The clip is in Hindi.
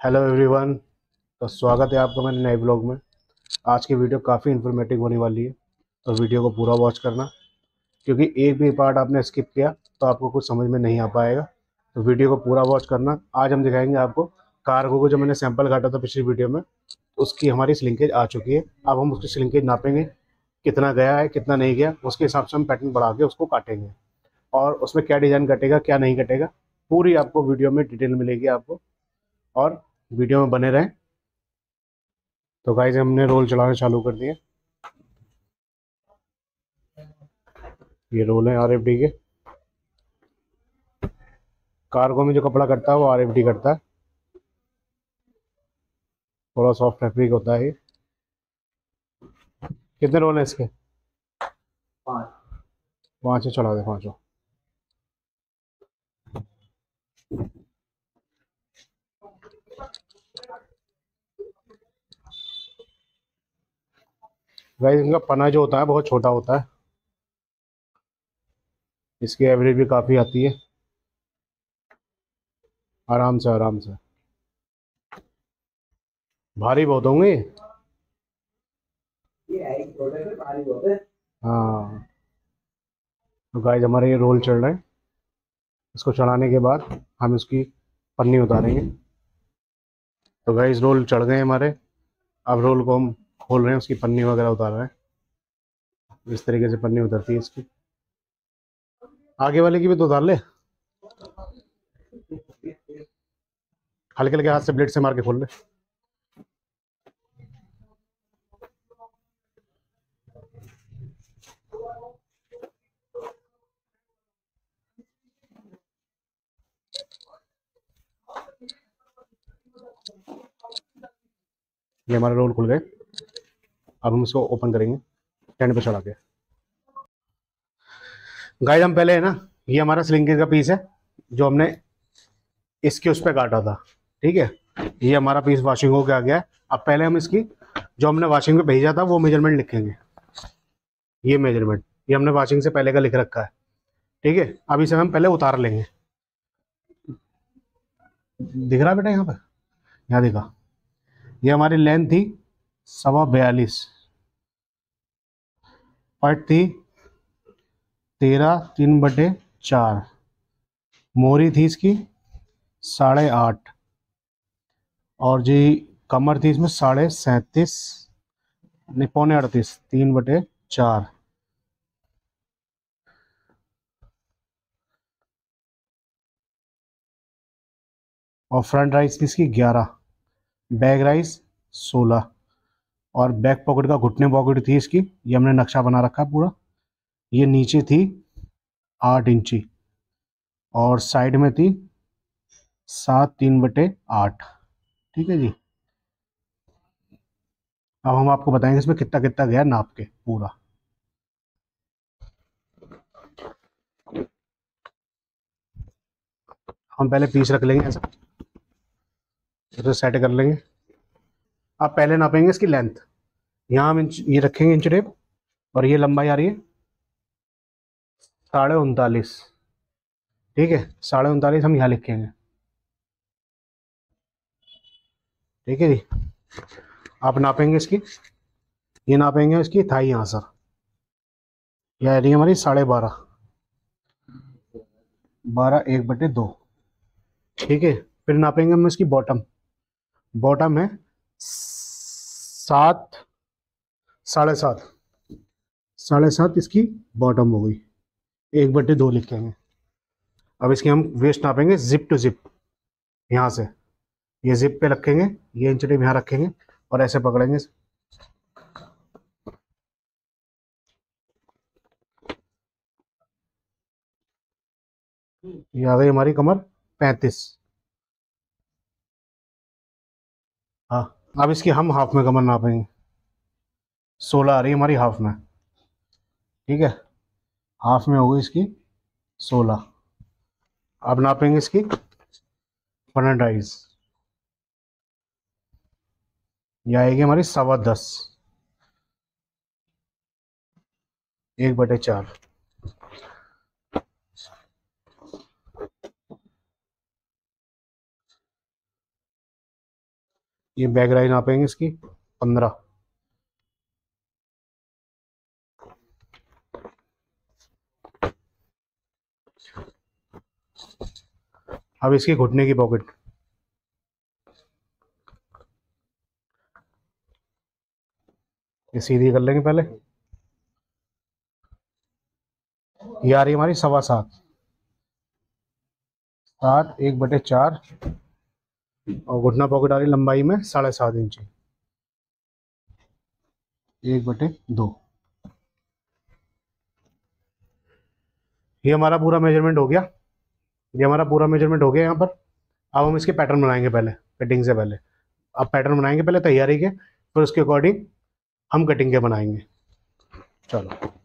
हेलो एवरीवन तो स्वागत है आपका मेरे नए ब्लॉग में। आज की वीडियो काफ़ी इन्फॉर्मेटिव होने वाली है तो वीडियो को पूरा वॉच करना। क्योंकि एक भी पार्ट आपने स्किप किया तो आपको कुछ समझ में नहीं आ पाएगा। तो वीडियो को पूरा वॉच करना। आज हम दिखाएँगे आपको कार्गो को जो मैंने सैंपल काटा था पिछली वीडियो में उसकी हमारी स्लिंकेज आ चुकी है। अब हम उसकी स्लिंकेज नापेंगे, कितना गया है, कितना नहीं गया, उसके हिसाब से हम पैटर्न बढ़ा के उसको काटेंगे। और उसमें क्या डिज़ाइन कटेगा, क्या नहीं कटेगा, पूरी आपको वीडियो में डिटेल मिलेगी आपको। और वीडियो में बने रहें। तो गाइज़ हमने रोल चलाना चालू कर दिए ये रोल है आर के। कार्गो में जो कपड़ा करता है वो आर करता है। थोड़ा सॉफ्ट फैब्रिक होता है ये। कितने रोल हैं इसके? पाँच। चला दे पाँचों। गाइस इनका पना जो होता है बहुत छोटा होता है। इसकी एवरेज भी काफ़ी आती है। आराम से आराम से। भारी बहुत होंगे हाँ तो गाइस हमारे ये रोल चल रहे हैं। इसको चढ़ाने के बाद हम इसकी पन्नी उतारेंगे। तो गाइस रोल चढ़ गए हमारे। अब रोल को हम खोल रहे हैं, उसकी पन्नी वगैरह उतार रहे हैं। इस तरीके से पन्नी उतरती है इसकी। आगे वाले की भी तो उतार ले। हल्के हल्के हाथ से ब्लेड से मार के खोल ले। ये हमारे रोल खुल गए। अब हम इसको ओपन करेंगे। टेंट पे चढ़ा के। गाइस हम पहले है ना, ये हमारा स्लिंकेज का पीस है, जो हमने इसके उस पर काटा था। ठीक है? ये हमारा पीस वॉशिंग हो आ गया है। अब पहले हम इसकी, जो हमने वॉशिंग में भेजा था, वो मेज़रमेंट लिखेंगे। ये मेज़रमेंट ये हमने वॉशिंग से पहले का लिख रखा है। ठीक है? अब इसे हम पहले उतार लेंगे। दिख रहा बेटा यहाँ पर यहाँ दिखा। ये हमारी लेंथ थी सवा बयालीस। पट थी, तेरह, तीन बटे चार। मोरी थी इसकी, साढ़े आठ। और जी, कमर थी इसमें साढ़े सैंतीस पौने अड़तीस, तीन बटे चार। और फ्रंट राइस थी इसकी ग्यारह, बैग राइस सोलह। और बैक पॉकेट का घुटने पॉकेट थी इसकी। ये हमने नक्शा बना रखा पूरा। ये नीचे थी आठ इंची और साइड में थी सात तीन बटे आठ। ठीक है जी? अब हम आपको बताएँगे इसमें कितना कितना गया नाप के पूरा। हम पहले पीस रख लेंगे, ऐसा। तो सेट कर लेंगे। आप पहले नापेंगे इसकी लेंथ यहाँ हम इंच, ये रखेंगे इंच टेप और ये लंबाई आ रही है। साढ़े उनतालीस। ठीक है, साढ़े उनतालीस हम यहाँ लिखेंगे। ठीक है जी। आप नापेंगे इसकी। ये नापेंगे इसकी थाई यहाँ सर यह आ रही है हमारी साढ़े बारह। बारह एक बटे दो। ठीक है, फिर नापेंगे हम इसकी बॉटम बॉटम है सात, साढ़े सात। साढ़े सात इसकी बॉटम हो गई। एक बटे दो लिखेंगे अब इसकी हम वेस्ट नापेंगे जिप टू जिप यहाँ से। ये जिप पे रखेंगे, ये इंच टेप यहाँ रखेंगे और ऐसे पकड़ेंगे। ये आ गई हमारी कमर? पैंतीस। अब इसकी हम हाफ़ में कमर नापेंगे सोलह आ रही है हमारी हाफ़ में। ठीक है? हाफ़ में होगी इसकी सोलह। अब नापेंगे इसकी आइज़ ये आएगी हमारी सवा दस। एक बटे चार। ये बैक राइज नापेंगे इसकी, पंद्रह। अब इसकी घुटने की पॉकेट ये सीधी कर लेंगे पहले। ये आ रही हमारी सवा सात। सात एक बटे चार। और घुटना पॉकेट आ रही लंबाई में साढ़े सात इंच। एक बटे दो। ये हमारा पूरा मेज़रमेंट हो गया। ये हमारा पूरा मेज़रमेंट हो गया यहाँ पर। अब हम इसके पैटर्न बनाएँगे पहले कटिंग से पहले। अब पैटर्न बनाएँगे, पहले तैयारी के, फिर उसके अकॉर्डिंग हम कटिंग के बनाएँगे। चलो।